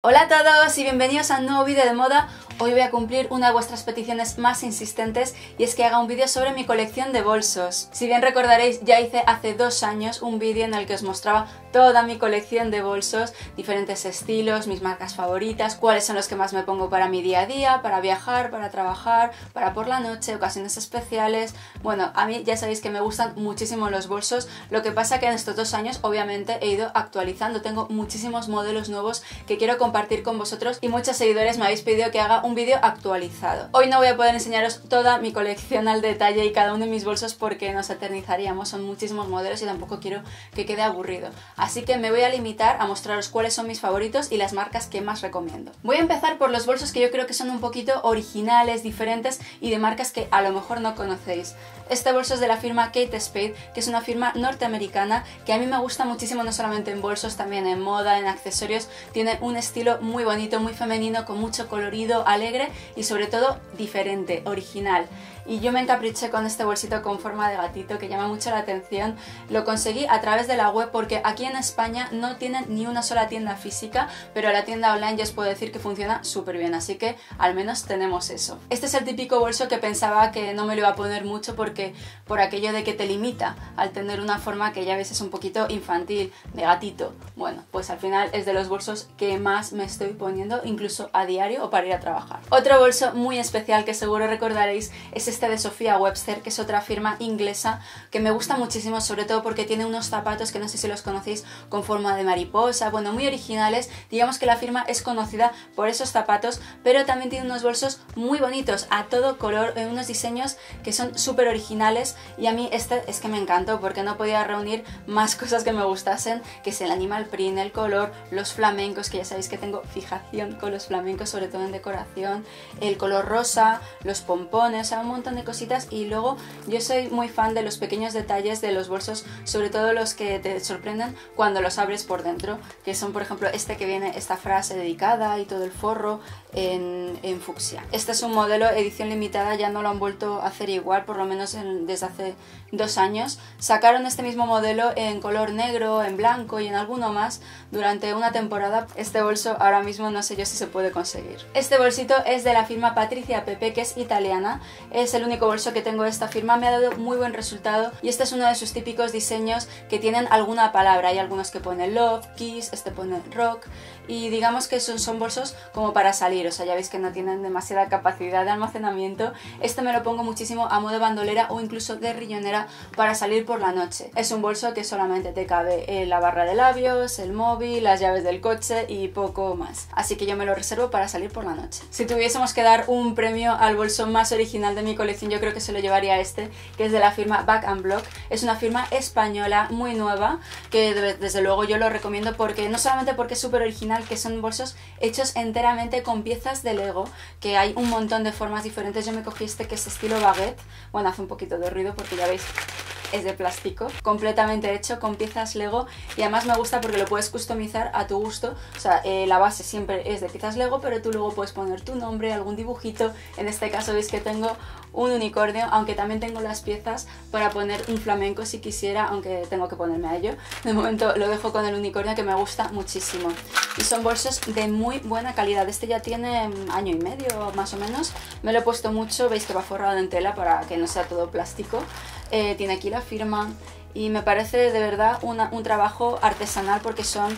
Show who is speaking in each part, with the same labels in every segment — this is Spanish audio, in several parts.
Speaker 1: Hola a todos y bienvenidos a un nuevo vídeo de moda. Hoy voy a cumplir una de vuestras peticiones más insistentes y es que haga un vídeo sobre mi colección de bolsos. Si bien recordaréis, ya hice hace dos años un vídeo en el que os mostraba toda mi colección de bolsos, diferentes estilos, mis marcas favoritas, cuáles son los que más me pongo para mi día a día, para viajar, para trabajar, para por la noche, ocasiones especiales. Bueno, a mí ya sabéis que me gustan muchísimo los bolsos, lo que pasa que en estos dos años obviamente he ido actualizando, tengo muchísimos modelos nuevos que quiero compartir con vosotros y muchos seguidores me habéis pedido que haga un vídeo actualizado. Hoy no voy a poder enseñaros toda mi colección al detalle y cada uno de mis bolsos porque nos eternizaríamos, son muchísimos modelos y tampoco quiero que quede aburrido. Así que me voy a limitar a mostraros cuáles son mis favoritos y las marcas que más recomiendo. Voy a empezar por los bolsos que yo creo que son un poquito originales, diferentes y de marcas que a lo mejor no conocéis. Este bolso es de la firma Kate Spade, que es una firma norteamericana que a mí me gusta muchísimo no solamente en bolsos, también en moda, en accesorios. Tiene un estilo muy bonito, muy femenino, con mucho colorido, alegre y sobre todo diferente, original y yo me encapriché con este bolsito con forma de gatito que llama mucho la atención. Lo conseguí a través de la web porque aquí en España no tienen ni una sola tienda física, pero la tienda online ya os puedo decir que funciona súper bien, así que al menos tenemos eso. Este es el típico bolso que pensaba que no me lo iba a poner mucho porque por aquello de que te limita al tener una forma que ya ves es un poquito infantil, de gatito. Bueno, pues al final es de los bolsos que más me estoy poniendo incluso a diario o para ir a trabajar. Otro bolso muy especial que seguro recordaréis es este de Sofía Webster, que es otra firma inglesa que me gusta muchísimo, sobre todo porque tiene unos zapatos que no sé si los conocéis con forma de mariposa, bueno, muy originales. Digamos que la firma es conocida por esos zapatos, pero también tiene unos bolsos muy bonitos, a todo color, en unos diseños que son súper originales y a mí este es que me encantó porque no podía reunir más cosas que me gustasen, que es el animal print, el color, los flamencos, que ya sabéis que tengo fijación con los flamencos, sobre todo en decoración, el color rosa, los pompones, o sea, un montón de cositas y luego yo soy muy fan de los pequeños detalles de los bolsos, sobre todo los que te sorprenden cuando los abres por dentro, que son por ejemplo este que viene esta frase dedicada y todo el forro en, en fucsia. Este es un modelo edición limitada, ya no lo han vuelto a hacer igual, por lo menos desde hace dos años. Sacaron este mismo modelo en color negro, en blanco y en alguno más durante una temporada. Este bolso ahora mismo no sé yo si se puede conseguir. Este bolsito es de la firma Patricia Pepe, que es italiana. Es el único bolso que tengo de esta firma, me ha dado muy buen resultado y este es uno de sus típicos diseños que tienen alguna palabra. Hay algunos que ponen love, kiss, este pone rock y digamos que son, son bolsos como para salir, o sea, ya veis que no tienen demasiada capacidad de almacenamiento. Este me lo pongo muchísimo a modo bandolera o incluso de rillonera para salir por la noche. Es un bolso que solamente te cabe la barra de labios, el móvil, las llaves del coche y poco más. Así que yo me lo reservo para salir por la noche. Si tuviésemos que dar un premio al bolso más original de mi colección, yo creo que se lo llevaría este, que es de la firma Back and Block. Es una firma española muy nueva, que desde luego yo lo recomiendo porque no solamente porque es súper original, que son bolsos hechos enteramente con piezas de Lego, que hay un montón de formas diferentes. Yo me cogí este que es estilo baguette. Bueno, hace un poquito de ruido porque ya veis es de plástico, completamente hecho con piezas Lego y además me gusta porque lo puedes customizar a tu gusto, o sea, eh, la base siempre es de piezas Lego, pero tú luego puedes poner tu nombre, algún dibujito, en este caso veis que tengo un unicornio, aunque también tengo las piezas para poner un flamenco si quisiera, aunque tengo que ponerme a ello. De momento lo dejo con el unicornio que me gusta muchísimo. Y son bolsos de muy buena calidad. Este ya tiene año y medio más o menos. Me lo he puesto mucho, veis que va forrado en tela para que no sea todo plástico. Eh, tiene aquí la firma y me parece de verdad un trabajo artesanal porque son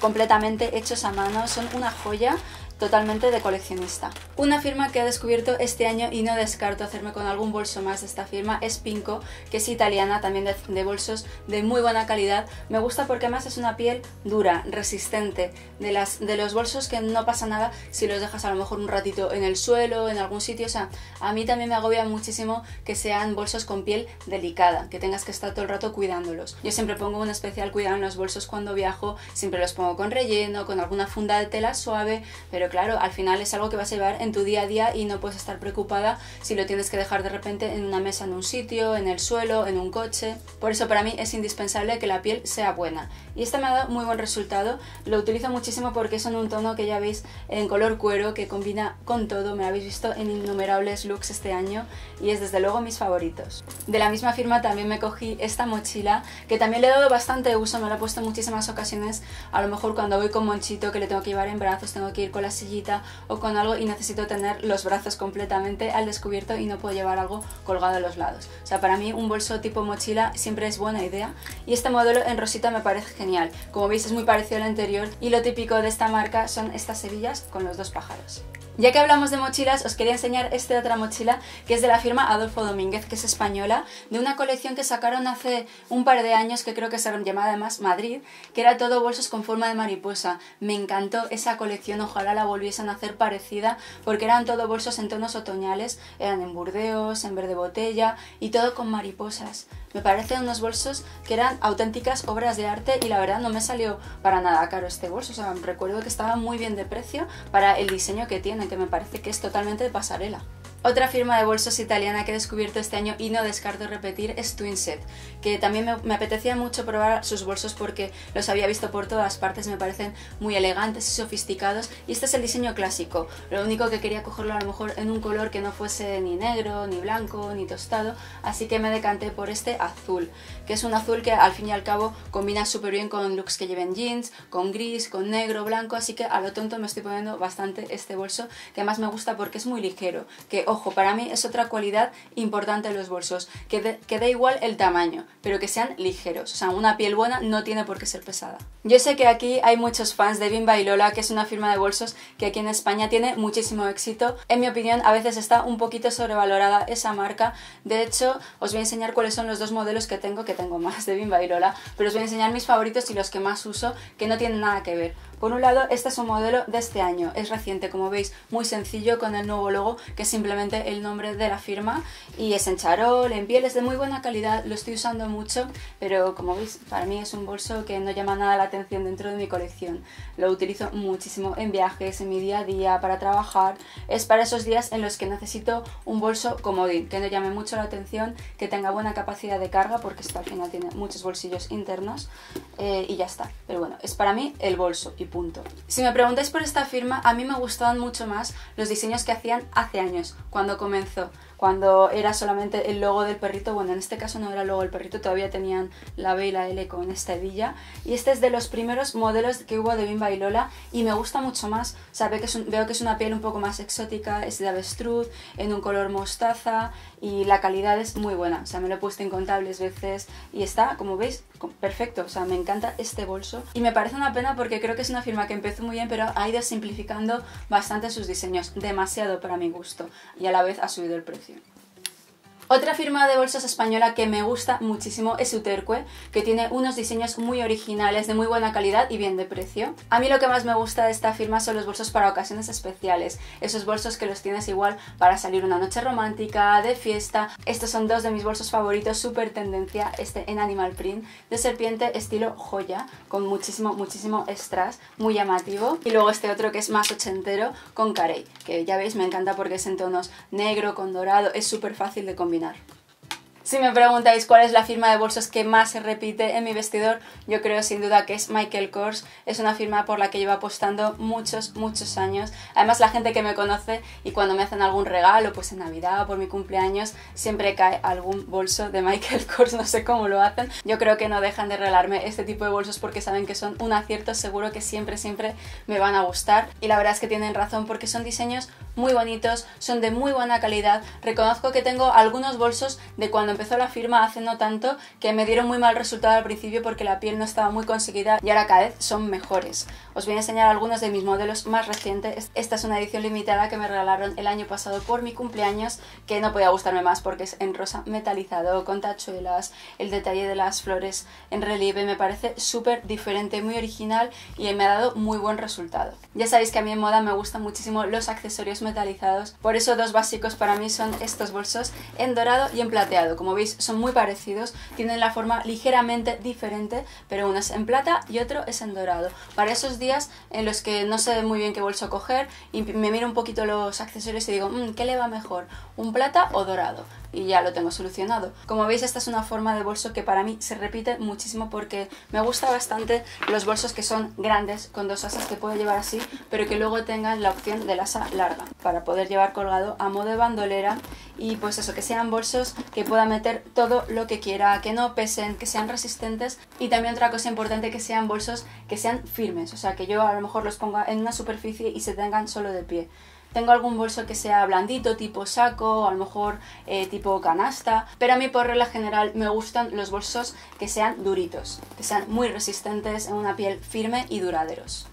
Speaker 1: completamente hechos a mano, son una joya totalmente de coleccionista. Una firma que he descubierto este año y no descarto hacerme con algún bolso más de esta firma es Pinco, que es italiana, también de, bolsos de muy buena calidad. Me gusta porque además es una piel dura, resistente, de, las, de los bolsos que no pasa nada si los dejas a lo mejor un ratito en el suelo, en algún sitio. O sea, a mí también me agobia muchísimo que sean bolsos con piel delicada, que tengas que estar todo el rato cuidándolos. Yo siempre pongo un especial cuidado en los bolsos cuando viajo, siempre los pongo con relleno, con alguna funda de tela suave, pero claro, al final es algo que vas a llevar en tu día a día y no puedes estar preocupada si lo tienes que dejar de repente en una mesa en un sitio, en el suelo, en un coche. Por eso para mí es indispensable que la piel sea buena. Y este me ha dado muy buen resultado. Lo utilizo muchísimo porque es un tono que ya veis en color cuero que combina con todo. Me lo habéis visto en innumerables looks este año y es desde luego mis favoritos. De la misma firma también me cogí esta mochila que también le he dado bastante uso, me la he puesto en muchísimas ocasiones. A lo mejor cuando voy con Monchito que le tengo que llevar en brazos, tengo que ir con la sillita o con algo y necesito tener los brazos completamente al descubierto y no puedo llevar algo colgado a los lados. O sea, para mí un bolso tipo mochila siempre es buena idea y este modelo en rosita me parece genial. Como veis es muy parecido al anterior y lo típico de esta marca son estas hebillas con los dos pájaros. Ya que hablamos de mochilas, os quería enseñar esta otra mochila que es de la firma Adolfo Domínguez, que es española, de una colección que sacaron hace un par de años, que creo que se llamaba además Madrid, que era todo bolsos con forma de mariposa. Me encantó esa colección, ojalá la volviesen a hacer parecida, porque eran todo bolsos en tonos otoñales, eran en burdeos, en verde botella y todo con mariposas. Me parecen unos bolsos que eran auténticas obras de arte y la verdad no me salió para nada caro este bolso. Recuerdo que estaba muy bien de precio para el diseño que tiene, que me parece que es totalmente de pasarela. Otra firma de bolsos italiana que he descubierto este año y no descarto repetir es Twinset, que también me, apetecía mucho probar sus bolsos porque los había visto por todas partes, me parecen muy elegantes y sofisticados y este es el diseño clásico, lo único que quería cogerlo a lo mejor en un color que no fuese ni negro, ni blanco, ni tostado, así que me decanté por este azul, que es un azul que al fin y al cabo combina súper bien con looks que lleven jeans, con gris, con negro, blanco, así que a lo tonto me estoy poniendo bastante este bolso, que más me gusta porque es muy ligero, que ojo, para mí es otra cualidad importante de los bolsos, que, que da igual el tamaño, pero que sean ligeros. O sea, una piel buena no tiene por qué ser pesada. Yo sé que aquí hay muchos fans de Bimba y Lola, que es una firma de bolsos que aquí en España tiene muchísimo éxito. En mi opinión, a veces está un poquito sobrevalorada esa marca. De hecho, os voy a enseñar cuáles son los dos modelos que tengo, que tengo más de Bimba y Lola, pero os voy a enseñar mis favoritos y los que más uso, que no tienen nada que ver. Por un lado, este es un modelo de este año, es reciente, como veis, muy sencillo con el nuevo logo, que es simplemente el nombre de la firma, y es en charol, en piel, es de muy buena calidad, lo estoy usando mucho, pero como veis, para mí es un bolso que no llama nada la atención dentro de mi colección. Lo utilizo muchísimo en viajes, en mi día a día, para trabajar, es para esos días en los que necesito un bolso comodín, que no llame mucho la atención, que tenga buena capacidad de carga, porque esto al final tiene muchos bolsillos internos, eh, y ya está. Pero bueno, es para mí el bolso, y Si me preguntáis por esta firma, a mí me gustaban mucho más los diseños que hacían hace años, cuando comenzó cuando era solamente el logo del perrito, bueno, en este caso no era el logo del perrito, todavía tenían la B y la L con esta hebilla. Y este es de los primeros modelos que hubo de Bimba y Lola y me gusta mucho más. O veo que, es veo que es una piel un poco más exótica, es de avestruz, en un color mostaza y la calidad es muy buena. O sea, me lo he puesto incontables veces y está, como veis, perfecto. O sea, me encanta este bolso. Y me parece una pena porque creo que es una firma que empezó muy bien, pero ha ido simplificando bastante sus diseños, demasiado para mi gusto. Y a la vez ha subido el precio. Otra firma de bolsos española que me gusta muchísimo es Uterque, que tiene unos diseños muy originales, de muy buena calidad y bien de precio. A mí lo que más me gusta de esta firma son los bolsos para ocasiones especiales, esos bolsos que los tienes igual para salir una noche romántica, de fiesta. Estos son dos de mis bolsos favoritos, super tendencia, este en animal print, de serpiente estilo joya, con muchísimo, muchísimo strass, muy llamativo. Y luego este otro que es más ochentero, con carey, que ya veis me encanta porque es en tonos negro con dorado, es súper fácil de combinar günler. Si me preguntáis cuál es la firma de bolsos que más se repite en mi vestidor, yo creo sin duda que es Michael Kors. Es una firma por la que llevo apostando muchos, muchos años. Además, la gente que me conoce y cuando me hacen algún regalo, pues en Navidad o por mi cumpleaños, siempre cae algún bolso de Michael Kors. No sé cómo lo hacen. Yo creo que no dejan de regalarme este tipo de bolsos porque saben que son un acierto seguro que siempre, siempre me van a gustar. Y la verdad es que tienen razón porque son diseños muy bonitos, son de muy buena calidad. Reconozco que tengo algunos bolsos de cuando empezó la firma hace no tanto que me dieron muy mal resultado al principio porque la piel no estaba muy conseguida y ahora cada vez son mejores. Os voy a enseñar algunos de mis modelos más recientes. Esta es una edición limitada que me regalaron el año pasado por mi cumpleaños que no podía gustarme más porque es en rosa metalizado, con tachuelas, el detalle de las flores en relieve me parece súper diferente, muy original y me ha dado muy buen resultado. Ya sabéis que a mí en moda me gustan muchísimo los accesorios metalizados. Por eso dos básicos para mí son estos bolsos en dorado y en plateado. Como veis son muy parecidos, tienen la forma ligeramente diferente, pero uno es en plata y otro es en dorado. Para esos días en los que no sé muy bien qué bolso coger y me miro un poquito los accesorios y digo, mm, ¿qué le va mejor? ¿Un plata o dorado? Y ya lo tengo solucionado. Como veis esta es una forma de bolso que para mí se repite muchísimo porque me gusta bastante los bolsos que son grandes con dos asas que puedo llevar así pero que luego tengan la opción del asa larga para poder llevar colgado a modo de bandolera y pues eso, que sean bolsos que pueda meter todo lo que quiera, que no pesen, que sean resistentes y también otra cosa importante que sean bolsos que sean firmes, o sea que yo a lo mejor los ponga en una superficie y se tengan solo de pie. Tengo algún bolso que sea blandito, tipo saco, a lo mejor eh, tipo canasta, pero a mí por regla general me gustan los bolsos que sean duritos, que sean muy resistentes en una piel firme y duraderos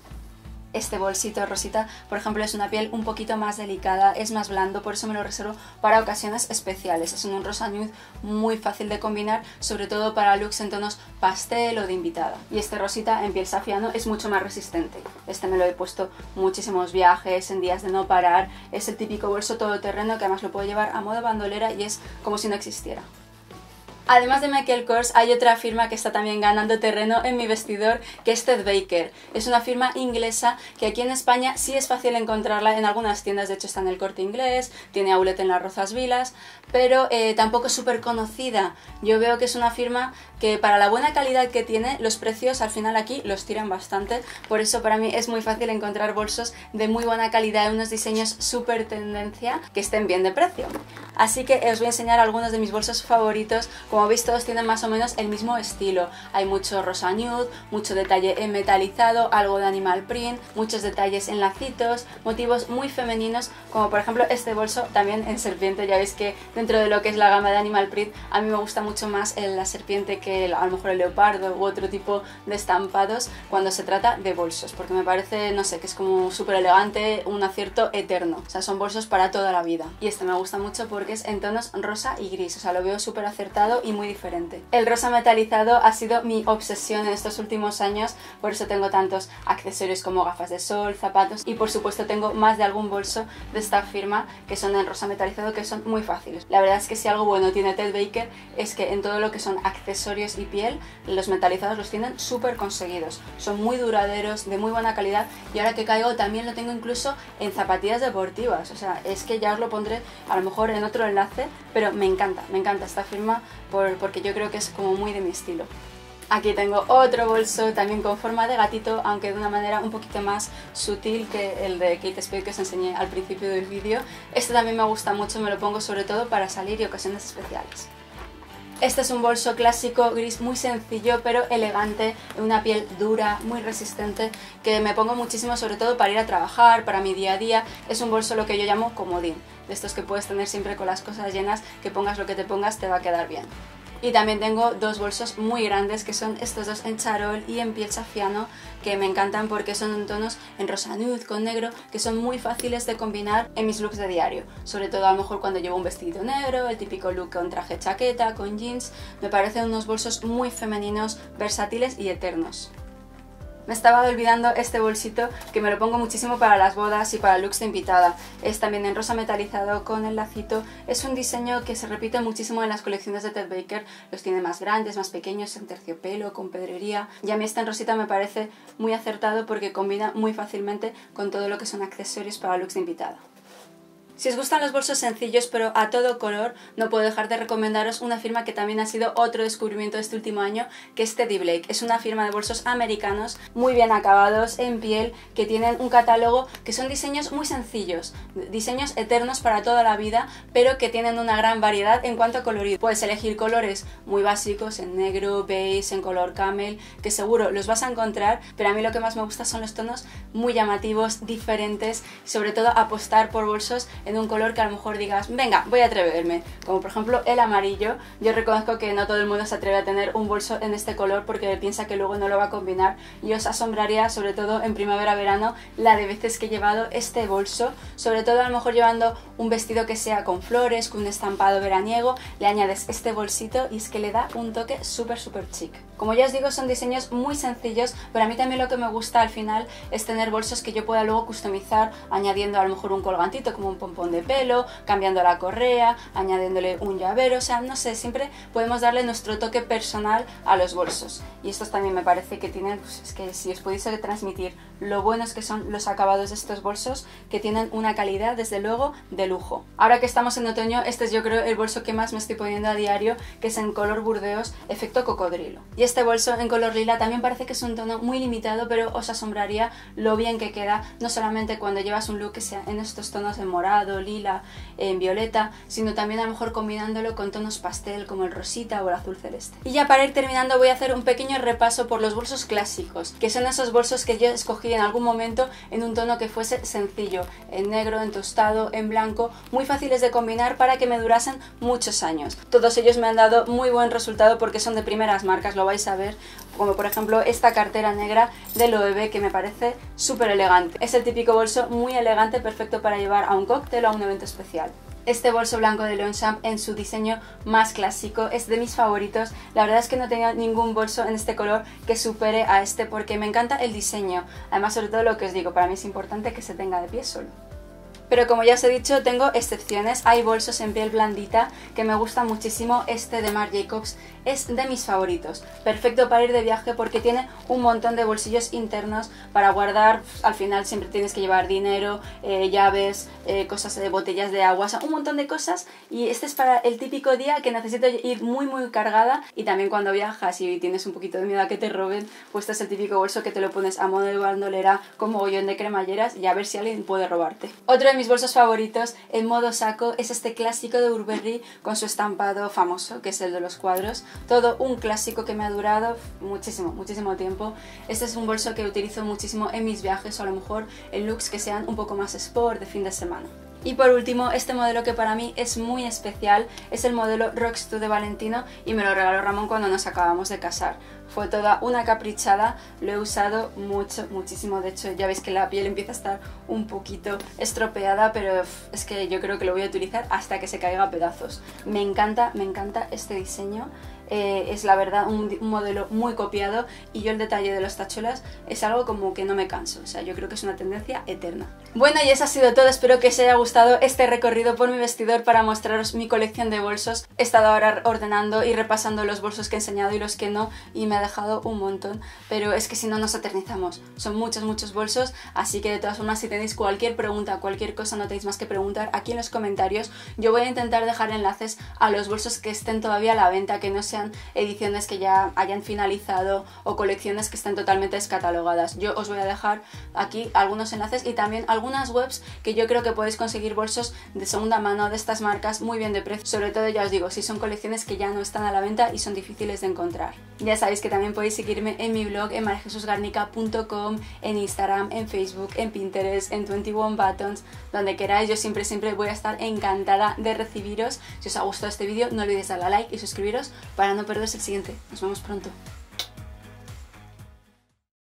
Speaker 1: este bolsito rosita, por ejemplo, es una piel un poquito más delicada, es más blando, por eso me lo reservo para ocasiones especiales. Es un rosa nude muy fácil de combinar, sobre todo para looks en tonos pastel o de invitada. Y este rosita en piel safiano es mucho más resistente. Este me lo he puesto muchísimos viajes, en días de no parar. Es el típico bolso todoterreno que además lo puedo llevar a modo bandolera y es como si no existiera. Además de Michael Kors, hay otra firma que está también ganando terreno en mi vestidor, que es Ted Baker. Es una firma inglesa que aquí en España sí es fácil encontrarla en algunas tiendas, de hecho está en el corte inglés, tiene outlet en las Rozas Vilas, pero eh, tampoco es súper conocida. Yo veo que es una firma que para la buena calidad que tiene, los precios al final aquí los tiran bastante, por eso para mí es muy fácil encontrar bolsos de muy buena calidad, unos diseños súper tendencia que estén bien de precio. Así que os voy a enseñar algunos de mis bolsos favoritos como veis todos tienen más o menos el mismo estilo. Hay mucho rosa nude, mucho detalle en metalizado, algo de animal print, muchos detalles en lacitos, motivos muy femeninos como por ejemplo este bolso también en serpiente. Ya veis que dentro de lo que es la gama de animal print a mí me gusta mucho más la serpiente que a lo mejor el leopardo u otro tipo de estampados cuando se trata de bolsos porque me parece, no sé, que es como súper elegante, un acierto eterno. O sea, son bolsos para toda la vida. Y este me gusta mucho porque es en tonos rosa y gris. O sea, lo veo súper acertado y muy diferente. El rosa metalizado ha sido mi obsesión en estos últimos años, por eso tengo tantos accesorios como gafas de sol, zapatos y por supuesto tengo más de algún bolso de esta firma que son en rosa metalizado que son muy fáciles. La verdad es que si algo bueno tiene Ted Baker es que en todo lo que son accesorios y piel, los metalizados los tienen súper conseguidos. Son muy duraderos, de muy buena calidad y ahora que caigo también lo tengo incluso en zapatillas deportivas. O sea, es que ya os lo pondré a lo mejor en otro enlace, pero me encanta, me encanta esta firma porque yo creo que es como muy de mi estilo. Aquí tengo otro bolso también con forma de gatito, aunque de una manera un poquito más sutil que el de Kate Spade que os enseñé al principio del vídeo. Este también me gusta mucho, me lo pongo sobre todo para salir y ocasiones especiales. Este es un bolso clásico gris muy sencillo pero elegante, una piel dura, muy resistente, que me pongo muchísimo sobre todo para ir a trabajar, para mi día a día. Es un bolso lo que yo llamo comodín, de estos que puedes tener siempre con las cosas llenas, que pongas lo que te pongas te va a quedar bien. Y también tengo dos bolsos muy grandes que son estos dos en charol y en piel safiano que me encantan porque son en tonos en rosa nude con negro que son muy fáciles de combinar en mis looks de diario. Sobre todo a lo mejor cuando llevo un vestido negro, el típico look con traje chaqueta, con jeans. Me parecen unos bolsos muy femeninos, versátiles y eternos. Me estaba olvidando este bolsito que me lo pongo muchísimo para las bodas y para looks de invitada. Es también en rosa metalizado con el lacito. Es un diseño que se repite muchísimo en las colecciones de Ted Baker. Los tiene más grandes, más pequeños, en terciopelo, con pedrería. Y a mí este en rosita me parece muy acertado porque combina muy fácilmente con todo lo que son accesorios para looks de invitada. Si os gustan los bolsos sencillos pero a todo color, no puedo dejar de recomendaros una firma que también ha sido otro descubrimiento de este último año, que es Teddy Blake. Es una firma de bolsos americanos muy bien acabados, en piel, que tienen un catálogo que son diseños muy sencillos, diseños eternos para toda la vida, pero que tienen una gran variedad en cuanto a colorido. Puedes elegir colores muy básicos, en negro, beige, en color camel, que seguro los vas a encontrar, pero a mí lo que más me gusta son los tonos muy llamativos, diferentes, sobre todo apostar por bolsos un color que a lo mejor digas, venga, voy a atreverme. Como por ejemplo el amarillo. Yo reconozco que no todo el mundo se atreve a tener un bolso en este color porque piensa que luego no lo va a combinar. Y os asombraría, sobre todo en primavera-verano, la de veces que he llevado este bolso. Sobre todo a lo mejor llevando un vestido que sea con flores, con un estampado veraniego, le añades este bolsito y es que le da un toque súper súper chic. Como ya os digo, son diseños muy sencillos, pero a mí también lo que me gusta al final es tener bolsos que yo pueda luego customizar añadiendo a lo mejor un colgantito como un pompón de pelo, cambiando la correa, añadiéndole un llavero, o sea, no sé, siempre podemos darle nuestro toque personal a los bolsos. Y estos también me parece que tienen, pues es que si os pudiese transmitir lo buenos que son los acabados de estos bolsos, que tienen una calidad desde luego de lujo. Ahora que estamos en otoño, este es yo creo el bolso que más me estoy poniendo a diario, que es en color burdeos, efecto cocodrilo. Y este bolso en color lila también parece que es un tono muy limitado, pero os asombraría lo bien que queda, no solamente cuando llevas un look que sea en estos tonos de morado, lila, en violeta, sino también a lo mejor combinándolo con tonos pastel como el rosita o el azul celeste. Y ya para ir terminando voy a hacer un pequeño repaso por los bolsos clásicos, que son esos bolsos que yo escogí en algún momento en un tono que fuese sencillo, en negro, en tostado, en blanco, muy fáciles de combinar para que me durasen muchos años. Todos ellos me han dado muy buen resultado porque son de primeras marcas, lo vais a ver, como por ejemplo esta cartera negra de Loewe que me parece súper elegante. Es el típico bolso muy elegante, perfecto para llevar a un cóctel o a un evento especial. Este bolso blanco de Longchamp en su diseño más clásico es de mis favoritos. La verdad es que no tenía ningún bolso en este color que supere a este porque me encanta el diseño. Además, sobre todo lo que os digo, para mí es importante que se tenga de pie solo. Pero como ya os he dicho, tengo excepciones. Hay bolsos en piel blandita que me gustan muchísimo. Este de Marc Jacobs es de mis favoritos. Perfecto para ir de viaje porque tiene un montón de bolsillos internos para guardar. Al final siempre tienes que llevar dinero, eh, llaves, eh, cosas de botellas de agua, un montón de cosas. Y este es para el típico día que necesito ir muy muy cargada. Y también cuando viajas y tienes un poquito de miedo a que te roben, pues este es el típico bolso que te lo pones a modo de bandolera con mogollón de cremalleras y a ver si alguien puede robarte. Otro de mis bolsos favoritos en modo saco es este clásico de Burberry con su estampado famoso, que es el de los cuadros. Todo un clásico que me ha durado muchísimo, muchísimo tiempo. Este es un bolso que utilizo muchísimo en mis viajes o a lo mejor en looks que sean un poco más sport de fin de semana. Y por último, este modelo que para mí es muy especial es el modelo Rocks de Valentino y me lo regaló Ramón cuando nos acabamos de casar. Fue toda una caprichada, lo he usado mucho, muchísimo, de hecho ya veis que la piel empieza a estar un poquito estropeada, pero es que yo creo que lo voy a utilizar hasta que se caiga a pedazos. Me encanta, me encanta este diseño, eh, es la verdad un, modelo muy copiado y yo el detalle de los tachuelas es algo como que no me canso, o sea, yo creo que es una tendencia eterna. Bueno, y eso ha sido todo, espero que os haya gustado este recorrido por mi vestidor para mostraros mi colección de bolsos. He estado ahora ordenando y repasando los bolsos que he enseñado y los que no y me ha dejado un montón, pero es que si no nos eternizamos, son muchos, muchos bolsos, así que de todas formas si tenéis cualquier pregunta, cualquier cosa, no tenéis más que preguntar aquí en los comentarios, yo voy a intentar dejar enlaces a los bolsos que estén todavía a la venta, que no sean ediciones que ya hayan finalizado o colecciones que estén totalmente descatalogadas. Yo os voy a dejar aquí algunos enlaces y también algunas webs que yo creo que podéis conseguir bolsos de segunda mano de estas marcas muy bien de precio. Sobre todo ya os digo, si son colecciones que ya no están a la venta y son difíciles de encontrar. Ya sabéis que también podéis seguirme en mi blog en marjesusgarnica.com, en Instagram, en Facebook, en Pinterest, en 21 Buttons, donde queráis. Yo siempre, siempre voy a estar encantada de recibiros. Si os ha gustado este vídeo, no olvidéis darle a like y suscribiros para no perderos el siguiente. Nos vemos pronto.